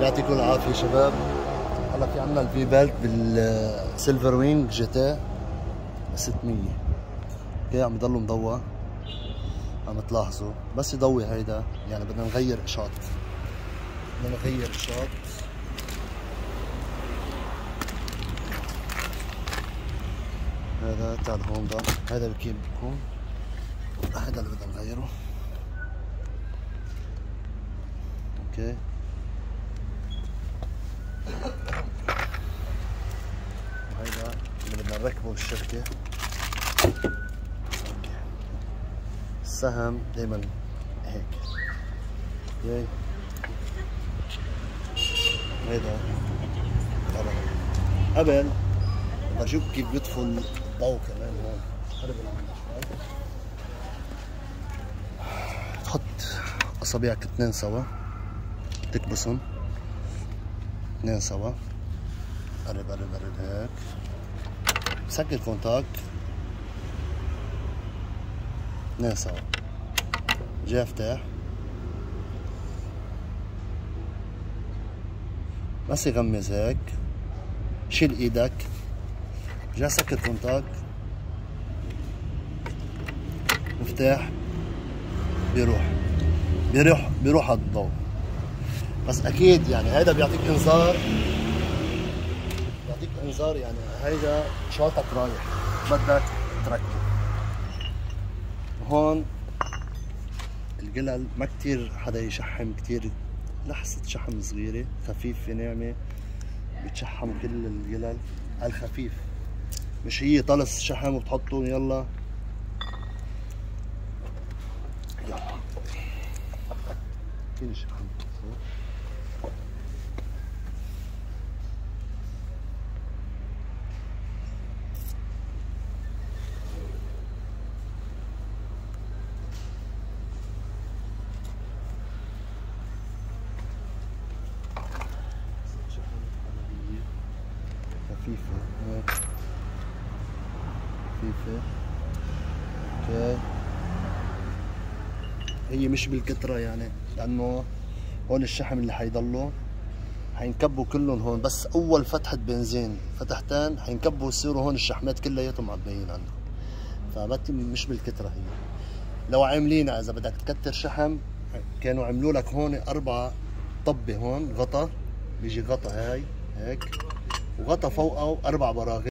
يعطيكم العافية شباب. هلا في عندنا ال V belt بال Silver Wing GT 600 okay عم يضلوا مضوى. عم تلاحظوا. بس يضوي هيدا. يعني بدنا نغير قشاط بدنا نغير قشاط هذا تاع الهوندا. هذا بكيف بكون. هذا اللي بدنا نغيره. okay. نركبه بالشركة السهم دايما هيك. okay هيدا. قبل بشوف كيف بيطفوا الضوء كمان هون. قرب تحط أصابعك اثنين سوا. تكبسهم. اثنين سوا. قرب قرب قرب هيك. سكر contact سوا جاي افتح بس يغمز هيك. شيل إيدك. جا سكر contact مفتاح. بيروح. بيروح بيروح الضوء. بس أكيد يعني هيدا بيعطيك إنذار انذار يعني هيدا شاطك رايح. بدك تركب. هون القلل ما كتير حدا يشحم كتير لحظة شحم صغيرة خفيفة ناعمة بتشحم كل القلل. الخفيف مش هي طلس شحم وبتحطهم يلا. يلا. كل شحم؟ هيك خفيفة أوكي. هي مش بالكترة يعني لأنه هون الشحم اللي حيضلوا حينكبوا كلهم هون. بس أول فتحة بنزين فتحتين حينكبوا يصيروا هون الشحمات كلياتهم معبيين عندهم. فبت مش بالكترة هي. لو عاملينها إذا بدك تكتر شحم كانوا عملوا لك هون أربعة طبة هون غطا. بيجي غطا هاي هيك. وغطا فوقه أربع براغي